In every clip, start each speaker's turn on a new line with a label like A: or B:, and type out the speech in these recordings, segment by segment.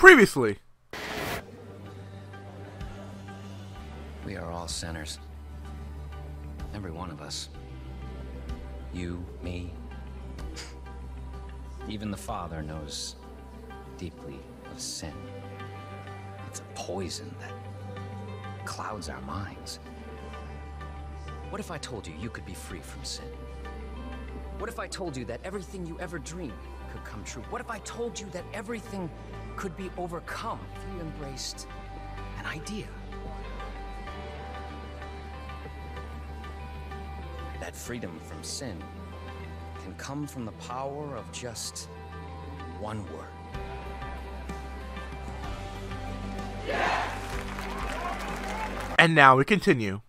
A: Previously.
B: We are all sinners. Every one of us. You, me. Even the Father knows deeply of sin. It's a poison that clouds our minds. What if I told you you could be free from sin? What if I told you that everything you ever dreamed could come true? What if I told you that everything could be overcome if you embraced an idea? That freedom from sin can come from the power of just one word.
A: And now we continue.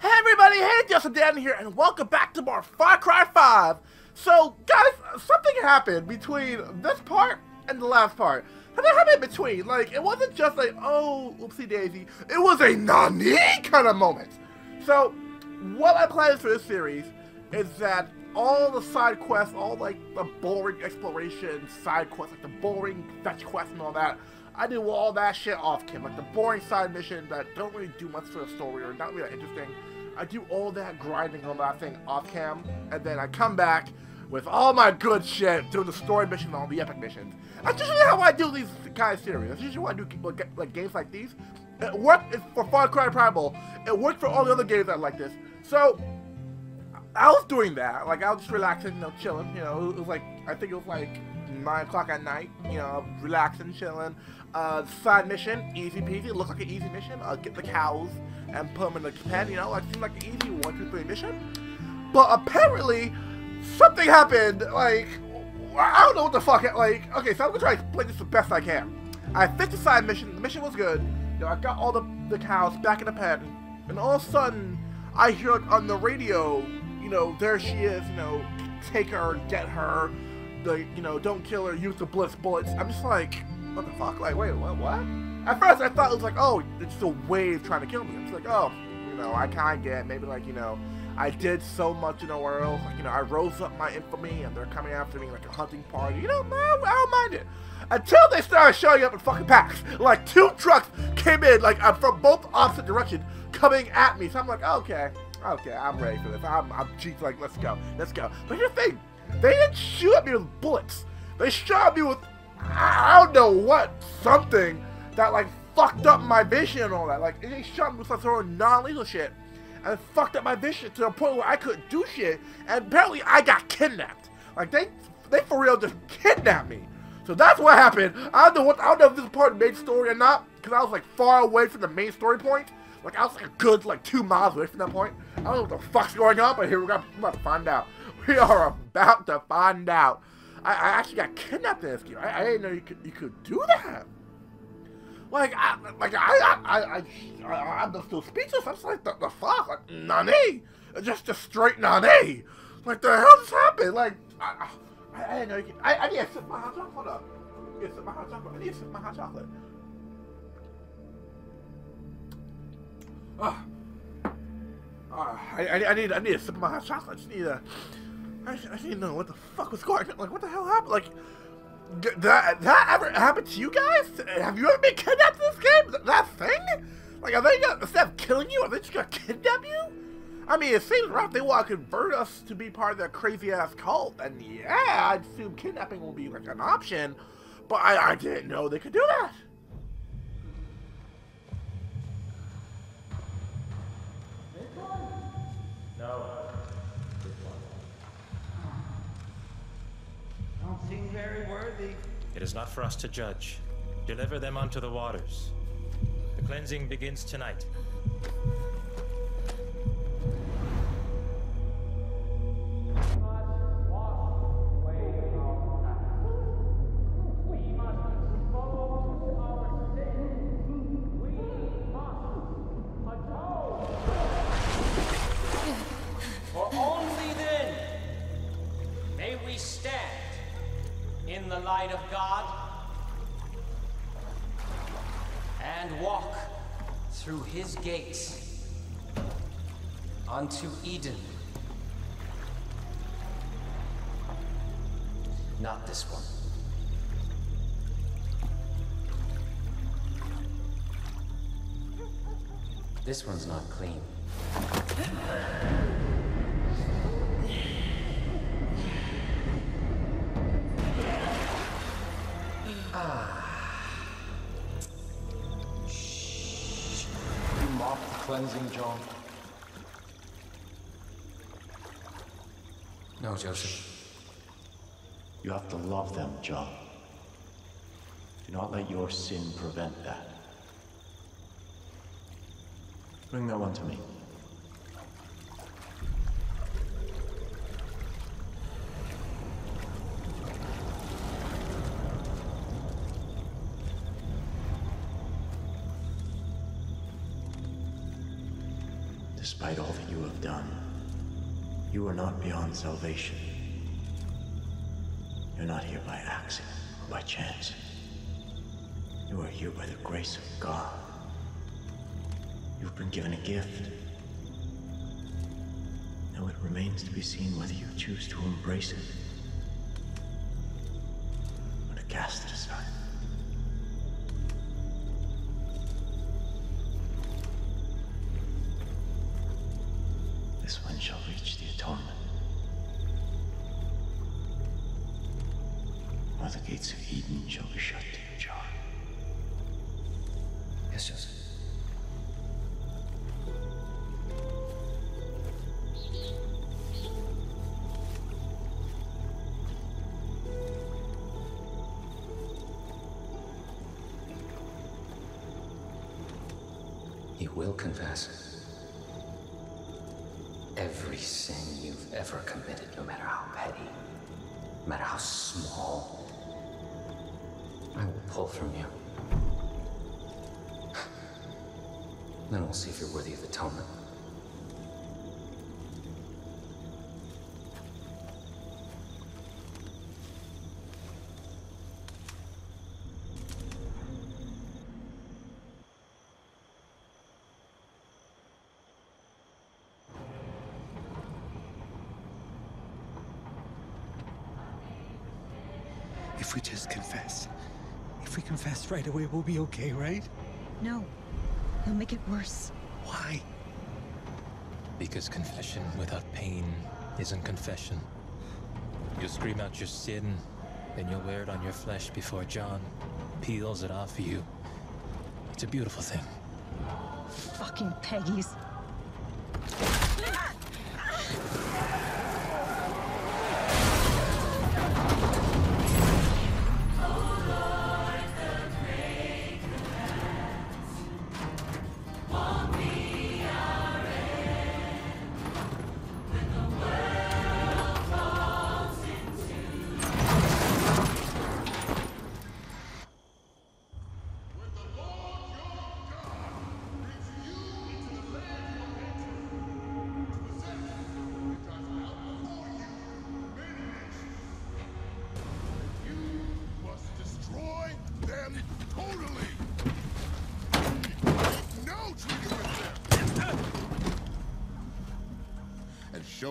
A: Hey everybody, hey Justin Dan here, and welcome back to more Far Cry 5. So, guys, something happened between this part and the last part. How Something happened in between. Like, it wasn't just like, oh, oopsie daisy. It was a nani kind of moment. So, what I plan for this series is that all the side quests, all like the boring exploration side quests, like the boring fetch quests and all that, I do all that shit off cam. Like the boring side missions that don't really do much for the story or not really interesting. I do all that grinding on that thing off cam, and then I come back with all my good shit, doing the story mission and all the epic missions. That's usually how I do these kind of series. That's usually why I do like, games like these. It worked for Far Cry Primal. It worked for all the other games that like this. So I was doing that. Like I was just relaxing, you know, chilling. You know, it was like I think it was like nine o'clock at night. You know, relaxing, chilling. Uh, side mission, easy peasy. It looked like an easy mission. Uh, get the cows and put them in the pen. You know, like seemed like an easy one, two, three mission. But apparently, something happened. Like I don't know what the fuck. Like okay, so I'm gonna try to explain this the best I can. I finished the side mission. The mission was good. You know, I got all the the cows back in the pen, and all of a sudden, I hear on the radio, you know, there she is. You know, take her, get her. The you know, don't kill her. Use the blitz bullets. I'm just like what the fuck? Like, wait, what? What? At first, I thought it was like, oh, it's a wave trying to kill me. I It's like, oh, you know, I kind of get maybe like, you know, I did so much in the world. Like, you know, I rose up my infamy, and they're coming after me like a hunting party. You know, man, I don't mind it. Until they started showing up in fucking packs. Like, two trucks came in, like, uh, from both opposite directions, coming at me. So I'm like, okay, okay, I'm ready for this. I'm, I'm, geez, like, let's go, let's go. But here's the thing, they didn't shoot at me with bullets. They shot me with I don't know what, something that like fucked up my vision and all that. Like they shot me with some sort of non-lethal shit, and fucked up my vision to the point where I couldn't do shit. And apparently I got kidnapped. Like they, they for real just kidnapped me. So that's what happened. I don't know what I don't know if this is part of the main story or not, because I was like far away from the main story point. Like I was like a good like two miles away from that point. I don't know what the fuck's going on, but here we're about to find out. We are about to find out. I, I actually got kidnapped in this game. I, I, didn't know you could you could do that. Like I like I I I, I I'm still speechless. I'm just like the, the fuck, like nani, just just straight nani. Like the hell just happened? Like I, I, I didn't know you could. I, I need to sip my hot chocolate up. I need to sip my hot chocolate. I need to sip my hot chocolate. Oh. Uh, I, I, I need I need to sip my hot chocolate. I just need to. I, I didn't know what the fuck was going on. Like, what the hell happened? Like, that that ever happened to you guys? Have you ever been kidnapped in this game? That, thing? Like, are they gonna, instead of killing you, are they just gonna kidnap you? I mean, it seems rough. They want to convert us to be part of their crazy ass cult, and yeah, I'd assume kidnapping will be like an option, but I, I didn't know they could do that.
C: Very worthy.
D: It is not for us to judge. Deliver them unto the waters. The cleansing begins tonight.
C: gate onto Eden. Not this one.
B: This one's not clean.
E: Cleansing, John?
B: No, Joseph.
E: You have to love them, John. Do not let your sin prevent that. Bring that one to me. Despite all that you have done, you are not beyond salvation. You're not here by accident or by chance. You are here by the grace of God. You've been given a gift. Now it remains to be seen whether you choose to embrace it
B: Yes, Joseph. You will confess every sin you've ever committed, no matter how petty, no matter how small. I will pull from you. Then we'll see if you're worthy of atonement.
F: If we just confess. If we confess right away, we'll be okay, right?
G: No. You'll make it worse.
F: Why?
D: Because confession without pain isn't confession. You'll scream out your sin, then you'll wear it on your flesh before John peels it off of you. It's a beautiful thing.
G: Fucking
H: Peggies.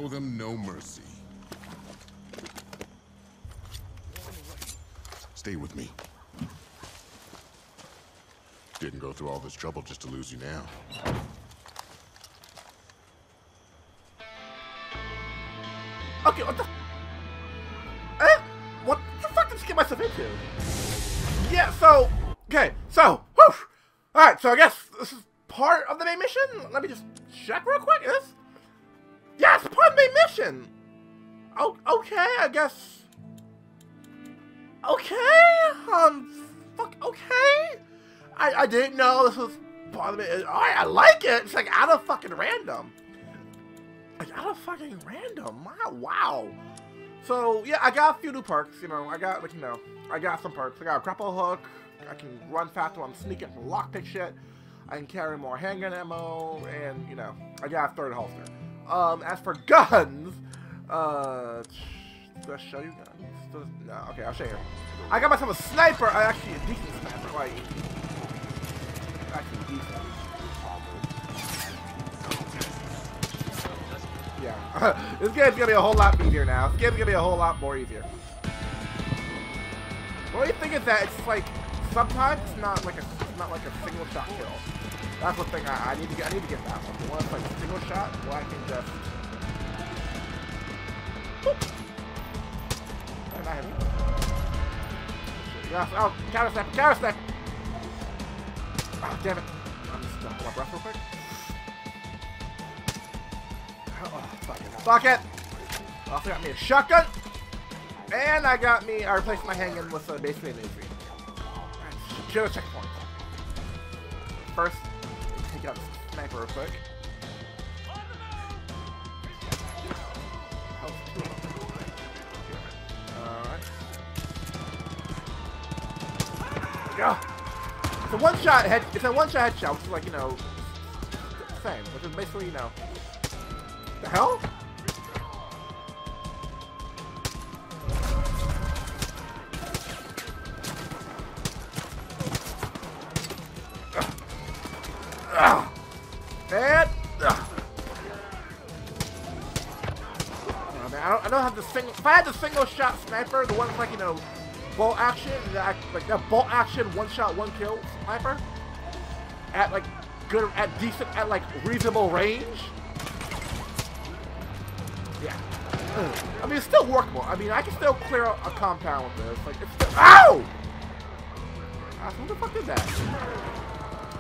H: Show them no mercy. Stay with me. Didn't go through all this trouble just to lose you now.
A: Okay, what the? Eh? What the fuck did I get myself into? Yeah, so okay, so whew. All right, so I guess this is part of the main mission. Let me just check real quick. Guess. Okay, um, fuck, okay. I I didn't know this was part of it. All right, I like it. It's like out of fucking random. Like out of fucking random. Wow, wow. So yeah, I got a few new perks. You know, I got like you know, I got some perks. I got a grapple hook. I can run faster when I'm sneaking from lockpick shit. I can carry more handgun ammo, and you know, I got a third holster. Um, as for guns, uh, did I show you guns? Does- No, okay, I'll show you. I got myself a sniper. I actually a decent sniper, like actually decent. Yeah, this game's gonna be a whole lot easier now. This game's gonna be a whole lot more easier. The only thing is that it's like sometimes it's not like a not like a single shot kill. That's the thing I, I need to get. I need to get that one. The one that's like single shot, where I can just. Boop. Am I. Oh, counter step, counter step. Oh, damn it. I'm just gonna hold my breath real quick. Oh, fuck it. Fuck it. Also got me a shotgun. And I got me, I replaced my handgun with uh, basically an. Alright, Show checkpoint. First, take out sniper real quick. It's a one-shot head, it's a one-shot headshot, which is like, you know, same, which is basically, you know, the hell? And I don't have the single. If I had the single shot sniper, the one that's like you know, bolt action, that like that bolt action one shot one kill sniper, at like good, at decent, at like reasonable range. Yeah. I mean, it's still workable. I mean, I can still clear a compound with this. Like, it's still. Ow! Ah, who the fuck is that?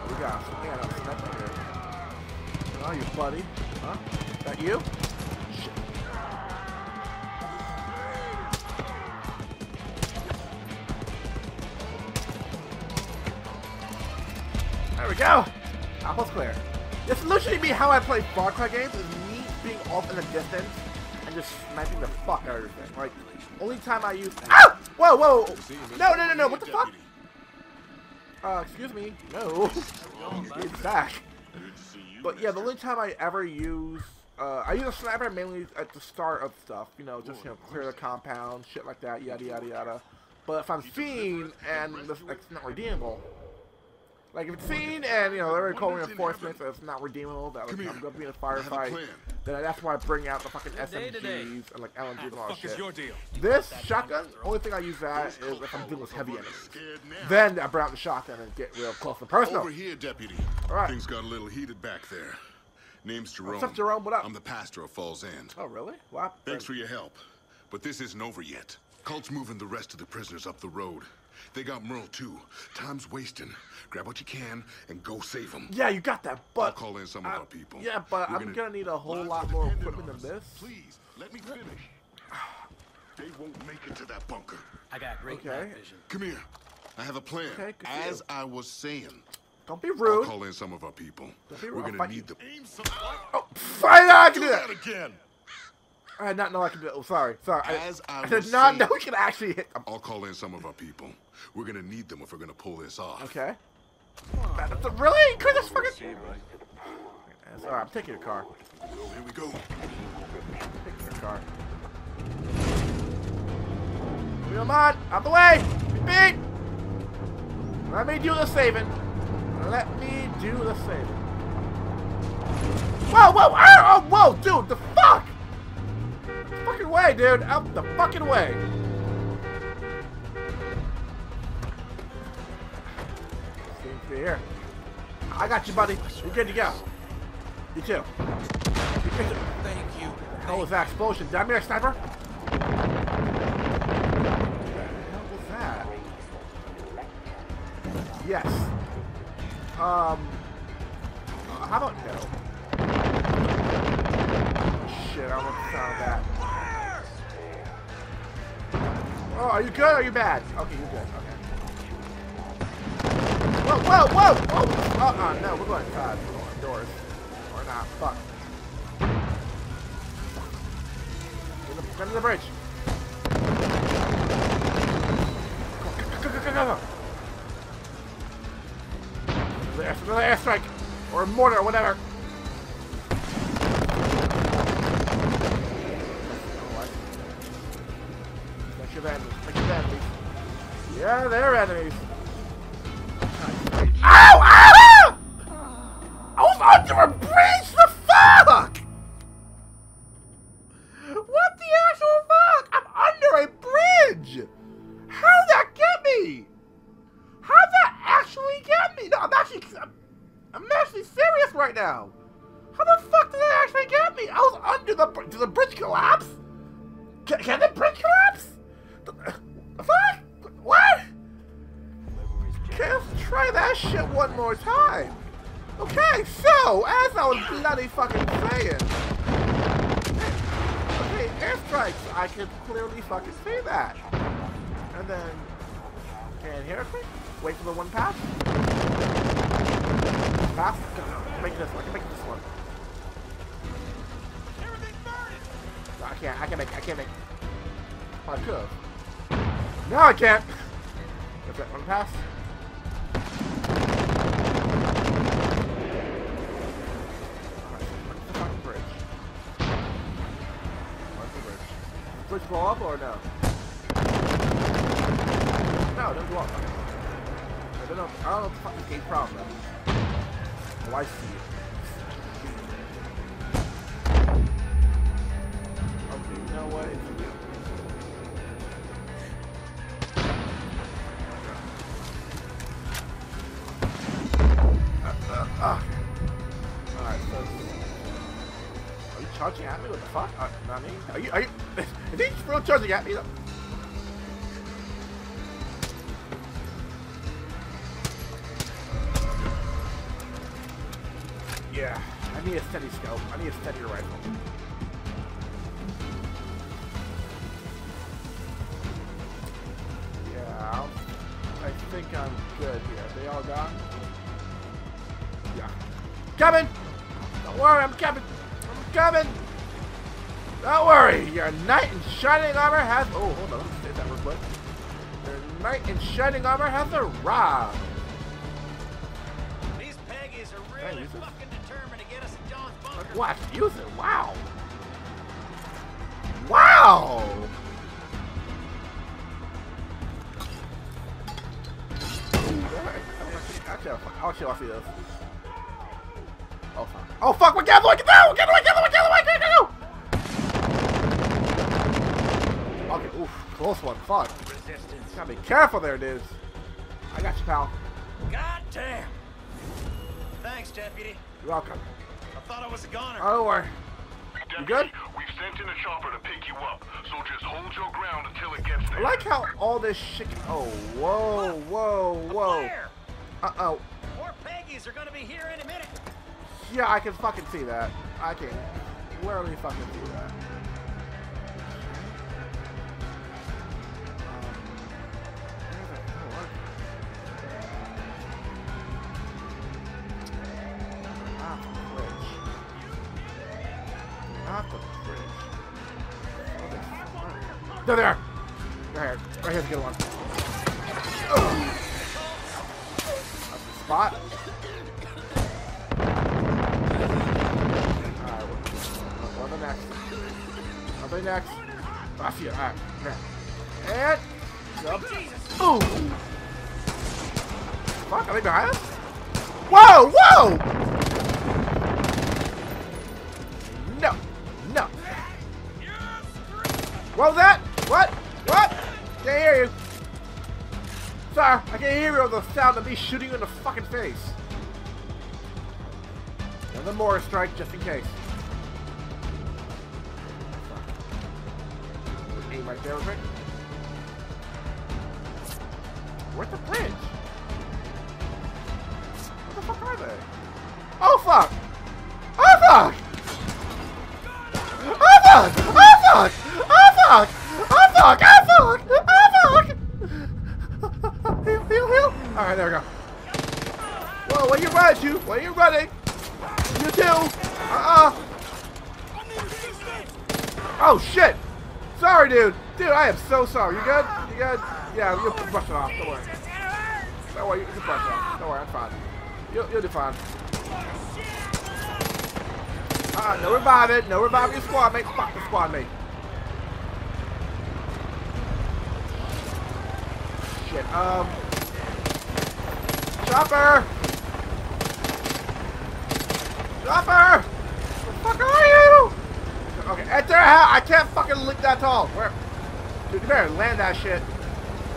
A: We got sniper here. Oh, you buddy. Huh? Is That you? We go! Apple's clear. This literally be how I play Far Cry games, is me being off in the distance and just sniping the fuck out of everything. Like, only time I use- Ah! Whoa, whoa! No, no, no, no, what the fuck? Uh, excuse me. No. He's back. But yeah, the only time I ever use, uh, I use a sniper mainly at the start of stuff. You know, just you know, clear the compound, shit like that, yada yada yada. But if I'm seen and it's not redeemable, like if it's seen and you know they're already calling reinforcements and it's not redeemable, that like, I'm gonna be in a firefight, then that's why I bring out the fucking SMGs and like LMGs and all that shit. This shotgun, only thing I use that is if I'm dealing with heavy enemies. Then I bring out the shotgun and get real close and personal.
H: Over here, deputy.
A: All right.
H: Things got a little heated back there. Name's Jerome.
A: What's up, Jerome? What up?
H: I'm the pastor of Falls End.
A: Oh really? Wow.
H: Thanks for your help. But this isn't over yet. Cult's moving the rest of the prisoners up the road. They got Merle too. Time's wasting. Grab what you can and go save them.
A: Yeah, you got that, but
H: I'll call in some of
A: I-
H: our people.
A: Yeah, but
H: We're
A: I'm gonna, need a whole lot more equipment than this.
H: Please, let me finish. They won't make it to that bunker.
I: I got great
A: Okay.
I: vision.
H: Come here. I have a plan.
A: Okay, good
H: As
A: you.
H: I was saying,
A: Don't be rude.
H: I'll
A: rude.
H: call in some of our people.
A: Don't be
H: We're gonna need
A: you.
H: them. Aim some
A: Oh, fine, I can
H: Do
A: do that.
H: that again.
A: I did not know I could do it. Oh, sorry, sorry. I,
H: As I
A: I did not know we could actually hit them.
H: I'll call in some of our people. We're gonna need them if we're gonna pull this off.
A: Okay. A- really? Could this fucking? Yes, Alright, I'm taking your car.
H: Here we go.
A: Taking your car. Wheel on, out the way! Beep! Let me do the saving. Let me do the saving. Whoa, whoa, ah, oh, whoa, dude, the fuck! Fucking way, dude, out the fucking way. Seems to here. I got you, buddy. You're good to go. You too. You it.
I: Thank you.
A: hell was that explosion? Did I mean a sniper? What the hell was that? Yes. Um. uh, how about no? Shit, I like the that. Oh, are you good or are you bad? Okay, you're good. Okay. Whoa, whoa, whoa! Oh, uh-uh, no, we're going inside. We're uh, going indoors. Or not. Fuck. Get to the bridge. Go, go, go, go, go, go. Another Another airstrike. Or a mortar, or whatever. Make enemies. Sure they're enemies. Yeah, they're enemies. Okay, let's try that shit one more time. Okay, so, as I was bloody fucking saying, okay, airstrikes, I can clearly fucking see that. And then, can hear it quick? Wait for the one pass. Pass? I can make this one, I can make this one. I can't, I can't make, I can't make. I could. No, I can't. Is that one pass? Up or no? No, doesn't blow up. I don't know. I don't know what the fucking game problem. Oh, I see it. Okay, you know what? It's you. Uh, uh, uh. Alright, so... Are you charging at me? What the fuck? Uh, not me? Are you... Are you... Still charging at me? Yeah, I need a steady scope. I need a steadier rifle. Yeah, I think I'm good here. They all gone? Yeah. Coming! Don't worry, I'm coming! I'm coming! Don't worry, your knight in shining armor has... Oh, hold on, let me say that real quick. Your knight in shining armor has arrived!
C: These Peggies are really fucking determined to get us in John's bunker.
A: Watch, use it. Wow. Wow. I'll, I'll show off you this. Oh fuck! Oh fuck! We're gathering! Get down! Get away! Get away! Close one. Fuck.
C: Resistance.
A: Gotta be careful there, dudes. I got you, pal.
C: God damn. Thanks, deputy.
A: You're welcome.
C: I thought I was a goner.
A: Oh, don't worry. You good?
H: We've sent in a chopper to pick you up, so just hold your ground until it gets there.
A: I like how all this shit. Oh, whoa, whoa, whoa. Uh oh.
C: More Peggies are gonna be here in a minute.
A: Yeah, I can fucking see that. I can clearly fucking see that. There they are! Right here. Right here's a good one. That's the spot. Alright, what, the next? The next? I see. Alright, here. And jump. Boom! Fuck, are they behind us? Whoa, whoa! What was that? What? What? Can't hear you. Sorry, I can't hear you with the sound of me shooting you in the fucking face. Another mortar strike just in case. Aim right there, quick. Where's the bridge? Where the fuck are they? Oh fuck! Oh fuck! Oh fuck! Oh fuck! Fuck! Oh fuck! Oh fuck! Oh fuck! heal, heal, heal! Alright, there we go. Whoa, where you running to? Where you running? You too! Uh-uh! Oh shit! Sorry, dude! Dude, I am so sorry. You good? You good? Yeah, you'll brush it off. Don't worry. Don't worry, you can brush it off. Don't worry, I'm fine. You'll, you'll do fine. Uh, no reviving. No reviving your squad mate. Fuck the squad mate. Shit, um... Chopper! Chopper! Where the fuck are you? Okay, at their house. I can't fucking lick that tall. Where? Dude, you better land that shit.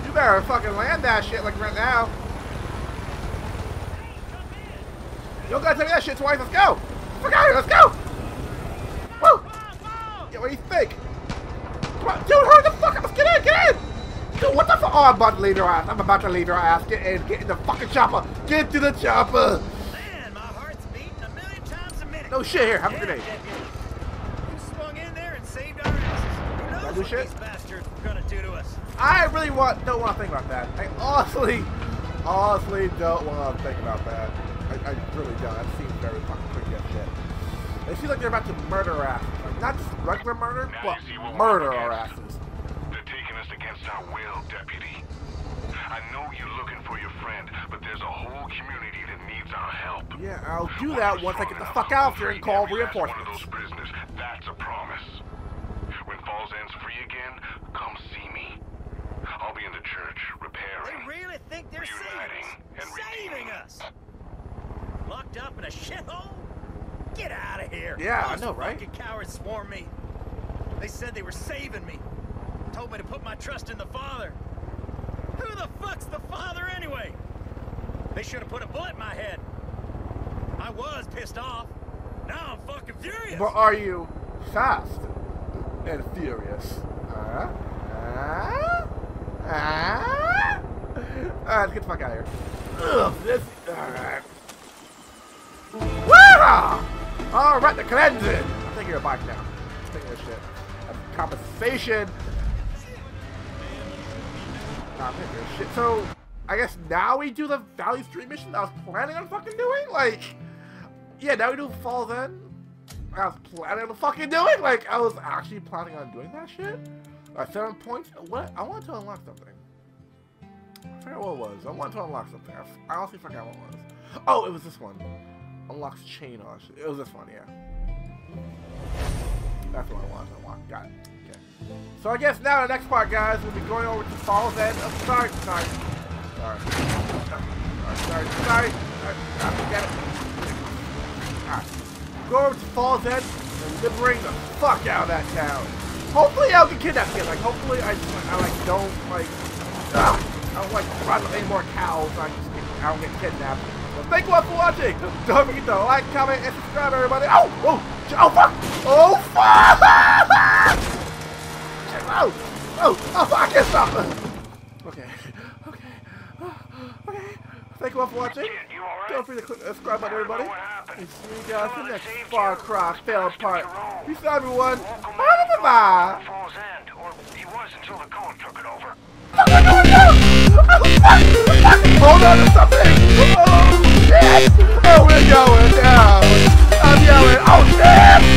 A: You better fucking land that shit like right now. You don't gotta tell me that shit twice. Let's go. Fuck out here. Let's go. Woo. Yeah, what do you think? Come on, dude, hurry the fuck up. Let's get in. Get in. Dude, what the fuck? Oh, I'm about to leave your ass. I'm about to leave your ass. Get in. Get in the fucking chopper. Get to the chopper.
I: Man, my heart's beating a million times a minute.
A: No shit here. Have a
I: Yeah,
A: good day.
I: You swung in there and saved our asses. Who knows
A: do
I: what
A: shit?
I: these bastards were gonna do to us?
A: I really want don't want to think about that. I honestly, honestly don't want to think about that. I, I really don't. That seems very fucking creepy as shit. They seem like they're about to murder our asses. Like, not just regular murder, but
H: you see what we're
A: murder
H: up
A: our asses.
H: A whole community that needs our help.
A: Yeah, I'll do
H: When
A: that
H: we're
A: once I get the fuck out of here and call
H: every last One of
A: reinforcements.
H: those prisoners, that's a promise. When Falls End's free again, come see me. I'll be in the church,
I: They
H: repairing.
I: really think they're
H: Reuniting
I: saving
H: and
I: us. Saving us. Locked up in a shithole? Get out of here.
A: Yeah, I know, right?
I: fucking cowards swarmed me. They said they were saving me. Told me to put my trust in the Father. Who the fuck's the Father anyway? They should have put a bullet in my head. I was pissed off. Now I'm fucking furious.
A: But are you fast and furious? Huh? Huh? Huh? Alright, let's get the fuck out of here. Ugh, this. Alright. Alright, the cleansing! I'm taking your bike now. I'm taking this shit. That's compensation. Nah, I'm taking this shit. So, I guess now we do the Valley Street mission that I was planning on fucking doing? Like, yeah, now we do Falls End. I was planning on fucking doing. Like, I was actually planning on doing that shit. Uh, seven points. What? I wanted to unlock something. I forgot what it was. I wanted to unlock something. I, honestly forgot what it was. Oh, it was this one. Unlocks chain on. It was this one, yeah. That's what I wanted to unlock. Got it. Okay. So I guess now the next part, guys, we'll be going over to Falls End. Oh, sorry, sorry, sorry, sorry, sorry, sorry. it. Alright. Go over to Falls End and liberate the fuck out of that town. Hopefully I don't get kidnapped again. Like hopefully I I like don't like ah, I don't like run any more cows. I just get, I don't get kidnapped. So thank you all for watching. Don't forget to like, comment, and subscribe, everybody. Oh, oh, oh fuck! Oh fuck! Oh, oh, oh fuck! I can't okay. Thank you all for watching. Right? Don't forget to click the subscribe button, everybody. And see you guys in the next Far Cry 5 Part. Peace out, everyone. Bye, bye,
J: Hold on to something! Oh, shit! Oh, we're going down!
A: I'm yelling, oh, shit!